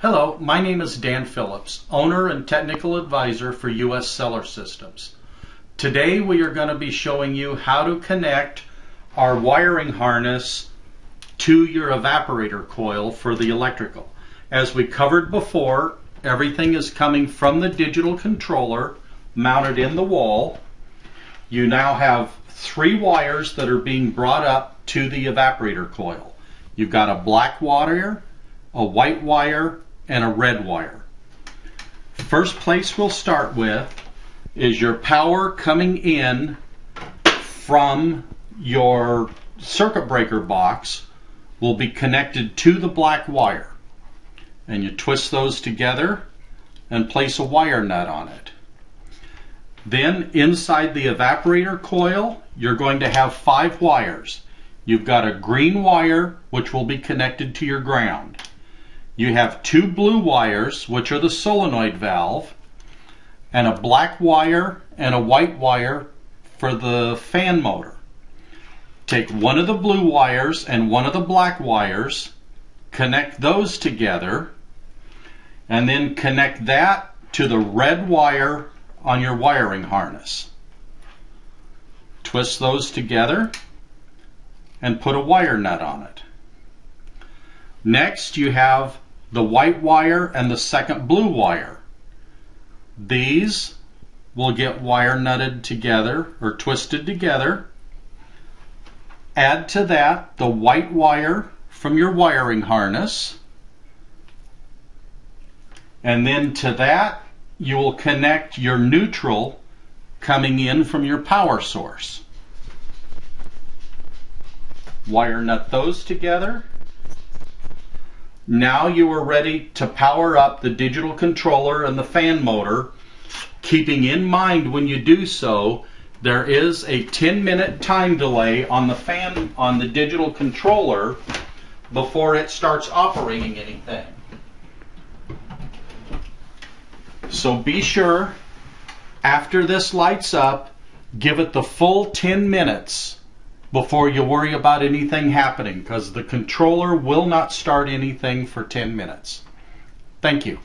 Hello, my name is Dan Phillips, owner and technical advisor for US Cellar Systems. Today we are going to be showing you how to connect our wiring harness to your evaporator coil for the electrical. As we covered before, everything is coming from the digital controller mounted in the wall. You now have three wires that are being brought up to the evaporator coil. You've got a black wire, a white wire, and a red wire. First place we'll start with is your power coming in from your circuit breaker box will be connected to the black wire. And you twist those together and place a wire nut on it. Then inside the evaporator coil, you're going to have five wires. You've got a green wire, which will be connected to your ground. You have two blue wires, which are the solenoid valve, and a black wire and a white wire for the fan motor. Take one of the blue wires and one of the black wires, connect those together, and then connect that to the red wire on your wiring harness. Twist those together and put a wire nut on it. Next you have the white wire and the second blue wire. These will get wire nutted together or twisted together. Add to that the white wire from your wiring harness. And then to that, you will connect your neutral coming in from your power source. Wire nut those together. Now you are ready to power up the digital controller and the fan motor, keeping in mind when you do so, there is a 10 minute time delay on the fan on the digital controller before it starts operating anything. So be sure after this lights up, give it the full 10 minutes before you worry about anything happening because the controller will not start anything for 10 minutes. Thank you.